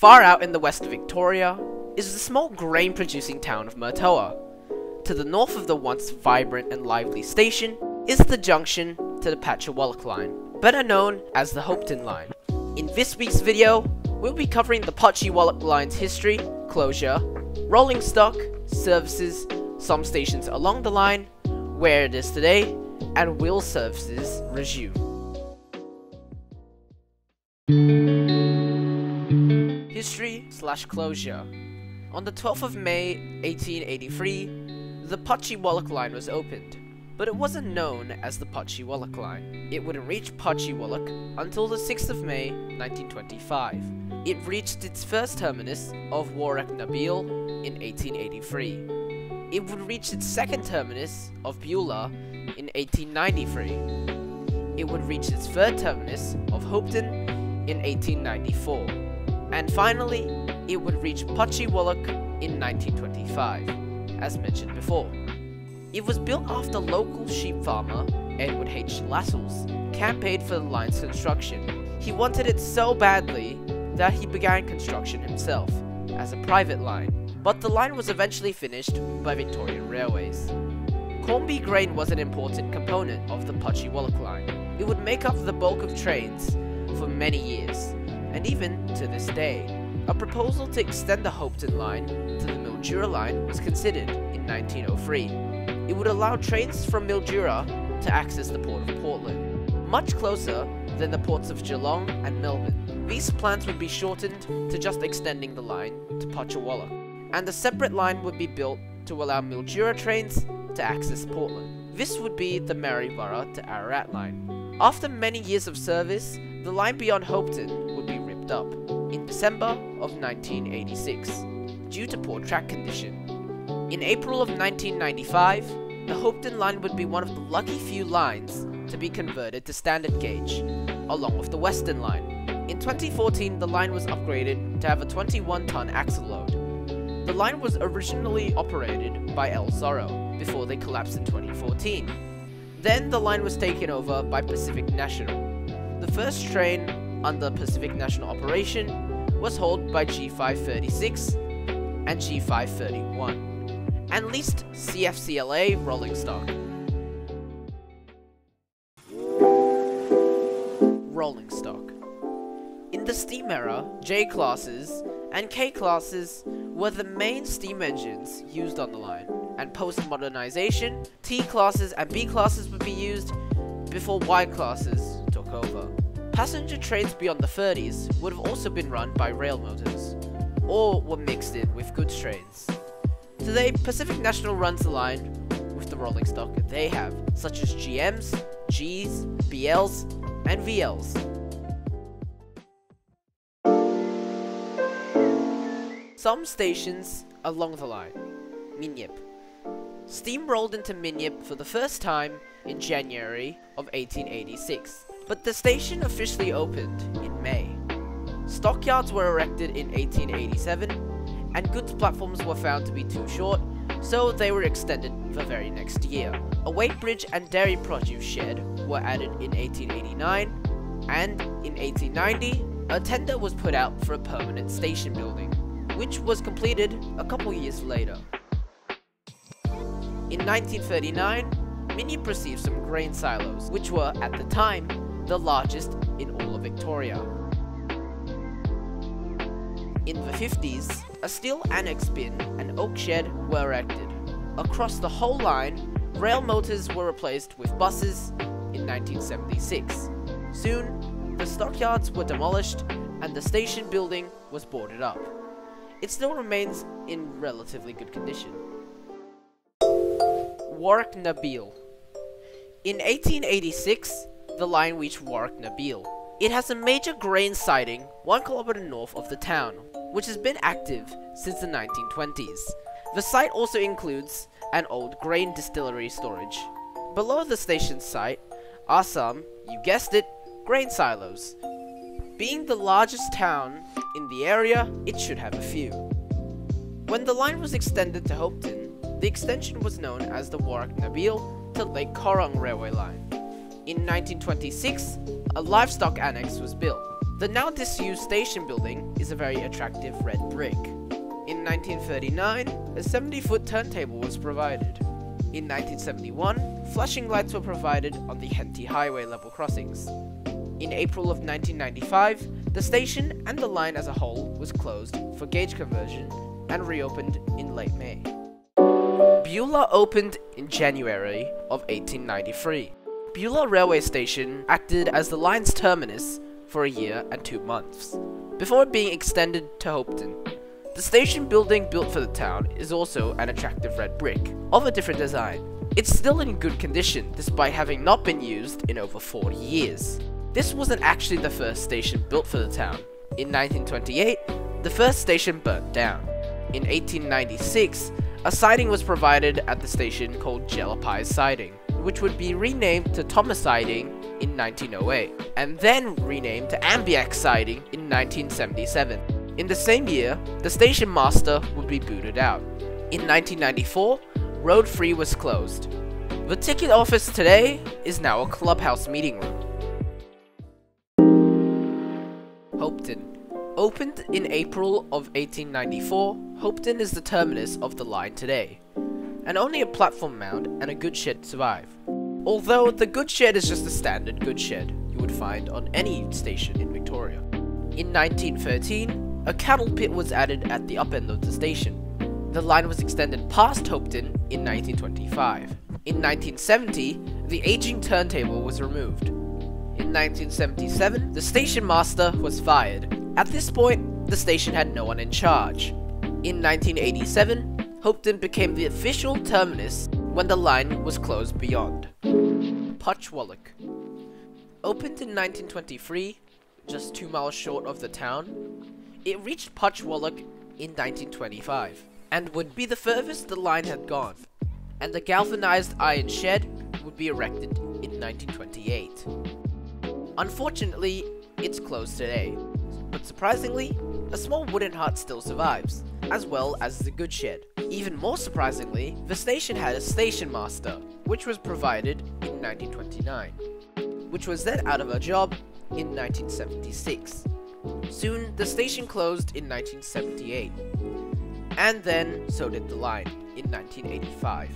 Far out in the west of Victoria is the small grain producing town of Murtoa. To the north of the once vibrant and lively station is the junction to the Patchewollock line, better known as the Hopetoun line. In this week's video, we'll be covering the Patchewollock line's history, closure, rolling stock, services, some stations along the line, where it is today, and will services resume. Slash closure. On the 12th of May 1883, the Patchewollock line was opened, but it wasn't known as the Patchewollock line. It wouldn't reach Patchewollock until the 6th of May 1925. It reached its first terminus of Warracknabeal in 1883. It would reach its second terminus of Beulah in 1893. It would reach its third terminus of Hopetoun in 1894. And finally, it would reach Patchewollock in 1925, as mentioned before. It was built after local sheep farmer Edward H. Lascelles campaigned for the line's construction. He wanted it so badly that he began construction himself, as a private line, but the line was eventually finished by Victorian Railways. Cornby grain was an important component of the Patchewollock line. It would make up the bulk of trains for many years, and even to this day. A proposal to extend the Hopetoun line to the Mildura line was considered in 1903. It would allow trains from Mildura to access the port of Portland, much closer than the ports of Geelong and Melbourne. These plans would be shortened to just extending the line to Patchewollock, and a separate line would be built to allow Mildura trains to access Portland. This would be the Maryborough to Ararat line. After many years of service, the line beyond Hopetoun would be ripped up in December of 1986 due to poor track condition. In April of 1995, the Hopetoun line would be one of the lucky few lines to be converted to standard gauge, along with the Western line. In 2014, the line was upgraded to have a 21-ton axle load. The line was originally operated by El Zorro before they collapsed in 2014. Then the line was taken over by Pacific National. The first train under Pacific National operation was hauled by G536 and G531, and leased CFCLA rolling stock. Rolling stock. In the steam era, J classes and K classes were the main steam engines used on the line, and post modernization, T classes and B classes would be used before Y classes took over. Passenger trains beyond the 30s would have also been run by rail motors, or were mixed in with goods trains. Today, Pacific National runs the line with the rolling stock they have, such as GMs, Gs, BLs, and VLs. Some stations along the line. Minyip. Steam rolled into Minyip for the first time in January of 1886, but the station officially opened in May. Stockyards were erected in 1887, and goods platforms were found to be too short, so they were extended the very next year. A weight bridge and dairy produce shed were added in 1889, and in 1890, a tender was put out for a permanent station building which was completed a couple years later. In 1939, Minyip received some grain silos, which were, at the time, the largest in all of Victoria. In the 50s, a steel annex bin and oak shed were erected. Across the whole line, rail motors were replaced with buses in 1976. Soon, the stockyards were demolished and the station building was boarded up it still remains in relatively good condition. Warracknabeal. In 1886, the line reached Warracknabeal. It has a major grain siding 1 kilometer north of the town, which has been active since the 1920s. The site also includes an old grain distillery storage. Below the station site are some, you guessed it, grain silos. Being the largest town in the area, it should have a few. When the line was extended to Hopetoun, the extension was known as the Warracknabeal to Lake Corrong Railway Line. In 1926, a livestock annex was built. The now disused station building is a very attractive red brick. In 1939, a 70-foot turntable was provided. In 1971, flashing lights were provided on the Henty Highway level crossings. In April of 1995, the station and the line as a whole was closed for gauge conversion and reopened in late May. Beulah opened in January of 1893. Beulah Railway Station acted as the line's terminus for a year and two months, before being extended to Hopetoun. The station building built for the town is also an attractive red brick, of a different design. It's still in good condition, despite having not been used in over 40 years. This wasn't actually the first station built for the town. In 1928, the first station burnt down. In 1896, a siding was provided at the station called Jelapais Siding, which would be renamed to Thomas Siding in 1908, and then renamed to Ambiac Siding in 1977. In the same year, the station master would be booted out. In 1994, Road Free was closed. The ticket office today is now a clubhouse meeting room. Hopetoun. Opened in April of 1894, Hopetoun is the terminus of the line today, and only a platform mound and a goods shed survive. Although the goods shed is just a standard goods shed you would find on any station in Victoria. In 1913, a cattle pit was added at the up end of the station. The line was extended past Hopetoun in 1925. In 1970, the aging turntable was removed. In 1977, the station master was fired at this point, the station had no one in charge. In 1987, Hopetoun became the official terminus when the line was closed beyond. Patchewollock. Opened in 1923, just two miles short of the town, it reached Patchewollock in 1925, and would be the furthest the line had gone, and the galvanized iron shed would be erected in 1928. Unfortunately, it's closed today, but surprisingly, a small wooden hut still survives, as well as the goods shed. Even more surprisingly, the station had a station master, which was provided in 1929, which was then out of a job in 1976. Soon, the station closed in 1978, and then so did the line in 1985.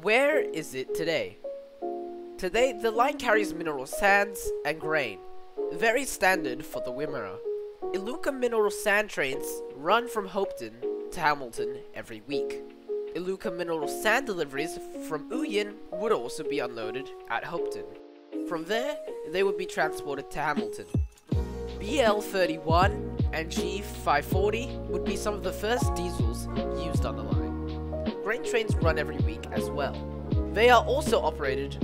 Where is it today? Today, the line carries mineral sands and grain, very standard for the Wimmera. Iluka mineral sand trains run from Hopetoun to Hamilton every week. Iluka mineral sand deliveries from Ouyen would also be unloaded at Hopetoun. From there, they would be transported to Hamilton. BL31 and G540 would be some of the first diesels used on the line. Grain trains run every week as well. They are also operated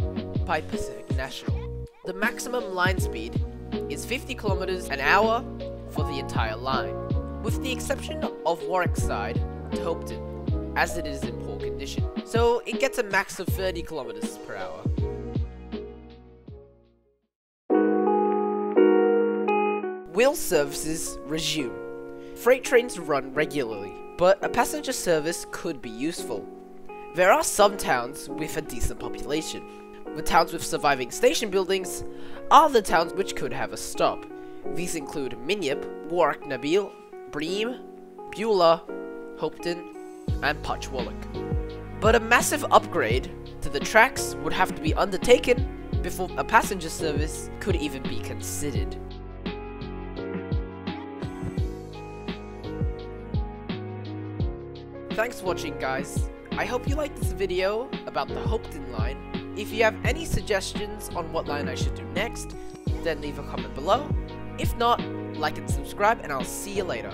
by Pacific National. The maximum line speed is 50 kilometers an hour for the entire line, with the exception of Warwickside to Hopetoun, as it is in poor condition. So it gets a max of 30 kilometers per hour. Will services resume. Freight trains run regularly, but a passenger service could be useful. There are some towns with a decent population, the towns with surviving station buildings are the towns which could have a stop. These include Minyip, Warwick Nabil, Brim, Beulah, Hopetoun, and Patchewollock. But a massive upgrade to the tracks would have to be undertaken before a passenger service could even be considered. Thanks for watching guys. I hope you liked this video about the Hopetoun line if you have any suggestions on what line I should do next, then leave a comment below. If not, like and subscribe and I'll see you later.